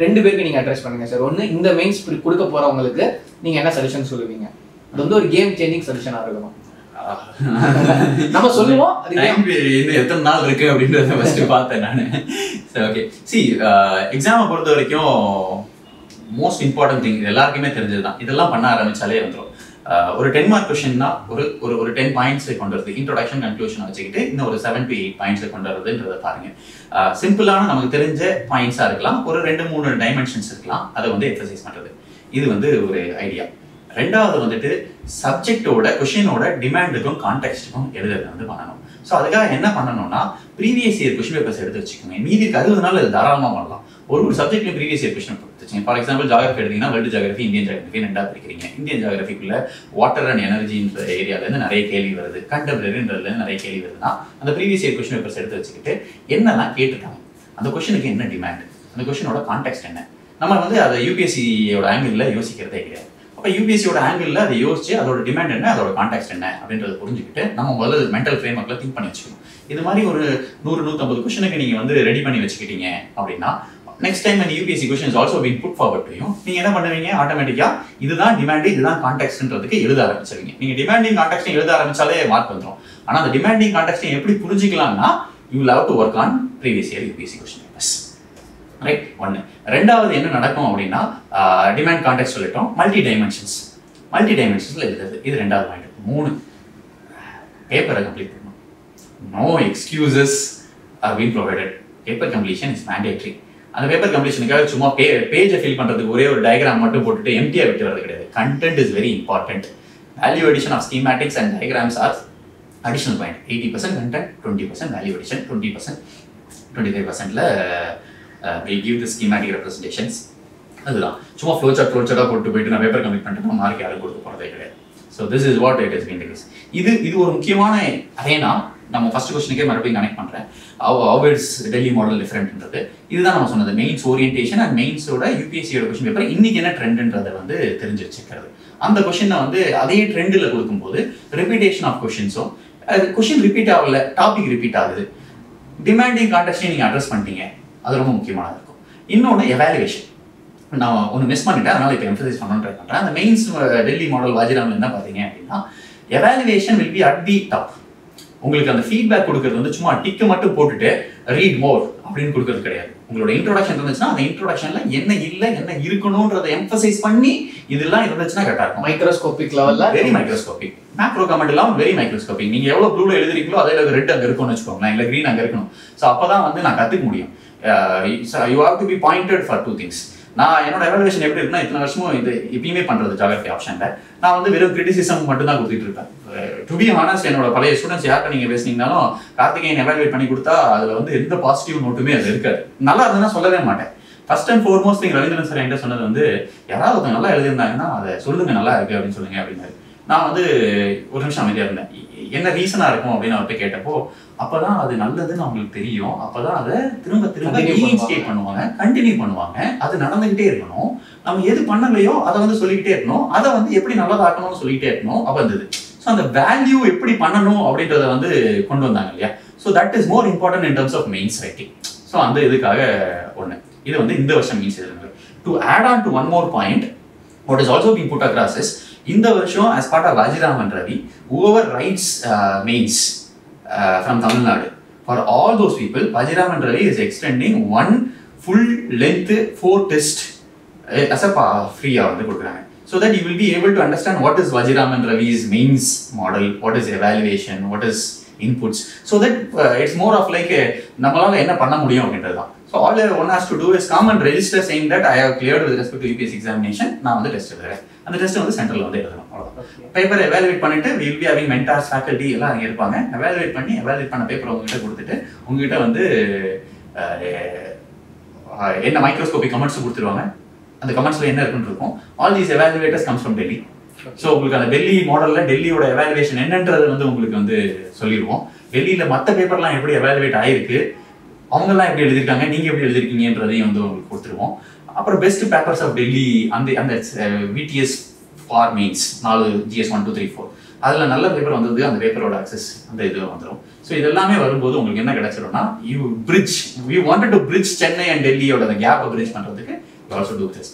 ரெண்டு பேருக்கு நீங்க அட்ரஸ் பண்ணுங்க சார். ஒன்னு இந்த மெயின்ஸ் கொடுக்க போறவங்களுக்கு நீங்க என்ன சஜஷன் சொல்லுவீங்க? அது வந்து ஒரு கேம் சேஞ்சிங் சஜஷனா இருக்கணும். நம்ம சொல்லுவோம் இன்னும் எத்தனை நாள் இருக்கு அப்படின்றத ஃபர்ஸ்ட் பார்த்தேன் நான். சரி ஓகே சி எக்ஸாமை பொறுத்த வரைக்கும் மோஸ்ட் இம்பார்ட்டன்ட் திங் எல்லாருக்குமே தெரிஞ்சது தான் இதெல்லாம் பண்ண ஆரம்பிச்சாலே வந்துடும் ஒரு டென் மார்க் கொஷின்னா ஒரு ஒரு ஒரு டென் பாயிண்ட்ஸை கொண்டு வருது. இன்ட்ரோடக்ஷன் கன்க்ளூஷன் வச்சுக்கிட்டு இன்னும் ஒரு செவன் டு எயிட் பாயிண்ட்ஸை கொண்டு வருதுன்றதை பாருங்க. சிம்பிளான நமக்கு தெரிஞ்ச பாயிண்ட்ஸாக இருக்கலாம். ஒரு ரெண்டு மூணு டைமென்ஷன்ஸ் இருக்கலாம். அதை வந்து எக்ஸசைஸ் பண்ணுறது இது வந்து ஒரு ஐடியா ரெண்டாவது வந்துட்டு சப்ஜெக்டோட கொஷினோட டிமாண்டுக்கும் கான்டெக்ட்டுக்கும் எழுதுறது வந்து பண்ணணும். ஸோ அதுக்காக என்ன பண்ணணும்னா ப்ரீவியஸ் இயர் கொஷின் பேப்பர்ஸ் எடுத்து வச்சுக்கோங்க. மீதி இருக்கு அறுபது நாள் அது தாராளமாக பண்ணலாம். ஒரு ஒரு சப்ஜெக்ட்லையும் ப்ரீவியஸ் இயர் கொஷின் எடுத்து ஃபார் எக்ஸாம்பிள் ஜாகிரபி எடுத்தீங்கன்னா வேர்ல்டு ஜாகிரபி இந்தியன் ஜாகிரபி ரெண்டாக பிரிக்கிறீங்க. இந்தியன் ஜாகிரபிக்குள்ள வாட்டர் அண்ட் எனர்ஜின்ற ஏரியாவிலேருந்து நிறைய கேள்வி வருது. கண்டெம்பரரின்றதுலேருந்து நிறைய கேள்வி வருதுன்னா அந்த ப்ரீவியஸ் இயர் கொஷின் பேப்பர்ஸ் எடுத்து வச்சுக்கிட்டு என்னெல்லாம் கேட்டுருக்காங்க? அந்த கொஷனுக்கு என்ன டிமாண்ட் அந்த கொஷனோட கான்டெக்ட் என்ன? நம்ம வந்து அதை யூபிஎஸ்சியோட ஆங்கிளில் யோசிக்கிறதே கிடையாது. அப்போ யூபிஎஸ்சியோட ஆங்கிளில் அதை யோசிச்சு அதோட டிமாண்ட் என்ன அதோட கான்டாக்ட் என்ன அப்படின்றத புரிஞ்சுக்கிட்டு நம்ம முதல்ல மென்டல் ஃப்ரேம் ஒர்க்கில் திங்க் பண்ணி வச்சுக்கணும். இது மாதிரி ஒரு நூறு நூற்றம்பது கொஷனுக்கு நீங்கள் வந்து ரெடி பண்ணி வச்சுக்கிட்டீங்க அப்படின்னா நெக்ஸ்ட் டைம் அந்த UPSC questions also been put forward to நீங்கள் என்ன பண்ணுவீங்க? ஆட்டோமேட்டிக்காக இதுதான் டிமாண்டு இதுதான் கான்டாக்ட்ன்றதுக்கு எழுத ஆரம்பிச்சிருவீங்க. நீங்கள் டிமாண்டிங் கான்டெக்ட் எழுத ஆரம்பிச்சாலே மார்க் வந்துடும் ஆனால் அந்த டிமாண்டிங் கான்டெக்ட் எப்படி புரிஞ்சுக்கலாம்னா you love to work on previous year UPSC question papers right ஒன்று ரெண்டாவது என்ன நடக்கும் அப்படின்னா டிமாண்ட் கான்டெக்ட் சொல்லிட்டோம். மல்டி டைமென்ஷன்ஸ் மல்டி டைமென்ஷன்ஸில் எழுதுறது. இது ரெண்டாவது பாயிண்ட் மூணு. பேப்பரை கம்ப்ளீட் பண்ணணும். No excuses are been provided paper completion is mandatory அந்த பேப்பர் கம்ப்ளீஷனுக்காக சும்மா பே பேஜை ஃபில் பண்ணுறதுக்கு ஒரே ஒரு டயக்ராம் மட்டும் போட்டுட்டு எம்டியாக விட்டு வரது கிடையாது. Content is very important value addition of schematics and diagrams are additional point eighty percent content twenty percent value addition twenty percent twenty five பர்சன்ட்டில் Uh, give give schematic representations. Representations அதுதான். சும்மா flow chart flow சார்ட்டாக போட்டு போயிட்டு நான் paper complete பண்ணிட்டு mark யாரும் கொடுக்க போகிறதே கிடையாது. So this is what it is been case இது இது ஒரு முக்கியமான அரேனா நம்ம ஃபர்ஸ்ட் கொஸ்டினுக்கே மறுபடியும் கனெக்ட் பண்ணுறேன் ஹவ் இட்ஸ் டெல்லி மாடல் டிஃப்ரெண்ட்ன்றது இதுதான் நம்ம சொன்னது. மெயின்ஸ் ஓரியன்டேஷன் அண்ட் மெயின்ஸோட யூபிஎஸ்சியோட கொஸ்டின் பேப்பர் இன்னைக்கு என்ன ட்ரெண்டுன்றதை வந்து தெரிஞ்சு வச்சுக்கிறது அந்த கொஷினை வந்து அதே ட்ரெண்டில் கொடுக்கும்போது ரிப்பீட்டேஷன் ஆஃப் கொஷின்ஸும் கொஷின் ரிப்பீட் ஆகல டாபிக் ரிப்பீட் ஆகுது. டிமாண்டிங் கான்டெஸ்டையும் நீங்கள் அட்ரஸ் பண்ணிட்டீங்க. அது ரொம்ப முக்கியமானது இருக்கும். இன்னொன்று எவாலுவேஷன் நான் ஒன்று மிஸ் பண்ணிட்டேன் அதனால இப்போ எம்ஃபசைஸ் பண்ணணும்னு ட்ரை பண்ணுறேன் அந்த மெயின்ஸ் டெல்லி மாடல் வாஜிராமில் என்ன பார்த்தீங்க அப்படின்னா evaluation will be at the top உங்களுக்கு அந்த ஃபீட்பேக் கொடுக்கறது வந்து சும்மா டிக்கு மட்டும் போட்டுட்டு ரீட் மோர் அப்படின்னு கொடுக்கறது கிடையாது. உங்களோட இன்ட்ரோடக்ஷன் இருந்துச்சுன்னா அந்த இன்ட்ரோடக்ஷன்ல என்ன இல்லை என்ன இருக்கணும்ன்றதை எம்ஃபசைஸ் பண்ணி இதெல்லாம் இருந்துச்சுன்னா கரெக்டாக இருக்கும். மைக்ரோஸ்கோபிக் லெவல்ல வெரி மைக்ரோஸ்கோபிக் மேக்ரோ கமெண்ட் எல்லாம் வெரி மைக்ரோஸ்கோபிக் நீங்க எவ்வளவு ப்ளூல எழுதுறீங்களோ அதே ரெட் அங்க இருக்கும்னு வச்சுக்கோங்களேன் இல்ல கிரீன் அங்க இருக்கணும். ஸோ அப்பதான் வந்து நான் கத்துக்க முடியும். You have to be pointed for two things நான் என்னோட எவாலுவேஷன் எப்படி இருக்குன்னா இத்தனை வருஷமும் இது எப்பயுமே பண்றது ஜாகிரபி ஆப்ஷன்ல நான் வந்து வெறும் கிரிட்டிசிசம் மட்டும் தான் கொடுத்துட்டு இருப்பேன். டு பி ஹானஸ்ட் என்னோட பழைய ஸ்டூடெண்ட்ஸ் யார்கிட்ட நீங்க பேசினீங்கனாலும் கார்த்திகேயன் எவாலுவேட் பண்ணி கொடுத்தா அதுல வந்து எந்த பாசிட்டிவ் நோட்டுமே அது இருக்காது. நல்லா இருந்ததுன்னா சொல்லவே மாட்டேன். ஃபர்ஸ்ட் அண்ட் ஃபோர்மோஸ்ட் நீங்கள் ரவீந்திரன் சார் என்கிட்ட சொன்னது வந்து யாராவது ஒருத்தங்க நல்லா எழுதியிருந்தாங்கன்னா அதை சொல்லுங்க நல்லா இருக்கு அப்படின்னு சொல்லுங்க அப்படின்னாரு. நான் வந்து ஒரு நிமிஷம் அமைதியா இருந்தேன். என்ன ரீசனா இருக்கும் அப்படின்னு அவர்கிட்ட கேட்டப்போ அப்பதான் அது நல்லதுன்னு அவங்களுக்கு தெரியும். அப்பதான் அதை திரும்ப திரும்ப ரீஇன்ஸ்டேட் பண்ணுவாங்க. கண்டினியூ பண்ணுவாங்க அது நடந்துகிட்டே இருக்கணும். நம்ம எது பண்ணலையோ அதை வந்து சொல்லிக்கிட்டே இருக்கணும். அதை வந்து எப்படி நல்லதாக்கணும்னு சொல்லிக்கிட்டே இருக்கணும். அப்ப இருந்தது ஸோ அந்த வேல்யூ எப்படி பண்ணணும் அப்படின்றத வந்து கொண்டு வந்தாங்க இல்லையா? So that is more important in terms of mains writing so அந்த இதுக்காக ஒன்று இது வந்து இந்த வருஷம் மீன்ஸ் எழுதுனது. To add on to one more point what is also being put across is இந்த வருஷம் as part of அஜிராமன் Ravi over rights mains from Tamil Nadu for all those people அஜிராமன் Ravi is extending one full length four test as a ஃப்ரீயாக வந்து கொடுக்குறாங்க so that you will be able to understand what is Vajiraman Ravi's means model, what is evaluation, what is inputs so that it's more of like நம்மளால என்ன பண்ண முடியும் அப்படின்றது தான் so all one has to do is common register same that I have clear with respect to UPS examination நான் வந்து test எழுதுறேன். அந்த டெஸ்ட் வந்து சென்டரில் வந்து எழுதணும். அவ்வளோதான் பேப்பர் எவாலுவேட் பண்ணிட்டு will be having mentors faculty எல்லாம் அங்கே இருப்பாங்க. எவாலுவேட் பண்ணி எவாலுவேட் பண்ண பேப்பர் உங்ககிட்ட கொடுத்துட்டு உங்ககிட்ட வந்து uh, uh, என்ன மைக்ரோஸ்கோபிக் கமெண்ட்ஸ் கொடுத்துருவாங்க. அந்த கமெண்ட்ஸ்ல என்ன இருக்குன்னு இருக்கும். All these evaluators comes from Delhi so உங்களுக்கு அந்த டெல்லி மாடலில் டெல்லியோட எவாலுவேஷன் என்னன்றது வந்து உங்களுக்கு வந்து சொல்லிடுவோம். டெல்லியில் மற்ற பேப்பர்லாம் எப்படி எவாலுவேட் ஆயிருக்கு? அவங்கெல்லாம் எப்படி எழுதியிருக்காங்க? நீங்கள் எப்படி எழுதிருக்கீங்கன்றதையும் வந்து உங்களுக்கு கொடுத்துருவோம். அப்புறம் பெஸ்ட் பேப்பர்ஸ் ஆஃப் டெல்லி அந்த அந்த விடிஎஸ் ஃபார் மீன்ஸ் நாலு GS one two three four அதில் நல்ல பேப்பர் வந்தது அந்த பேப்பரோட அக்சஸ் அந்த இது வந்துடும் ஸோ இதெல்லாமே வரும்போது உங்களுக்கு என்ன கிடைச்சிடும்னா you bridge you wanted to bridge Chennai and டெல்லியோட அந்த கேப்பை பிரிட்ஜ் பண்ணுறதுக்கு ஆல்சோ டூ திஸ்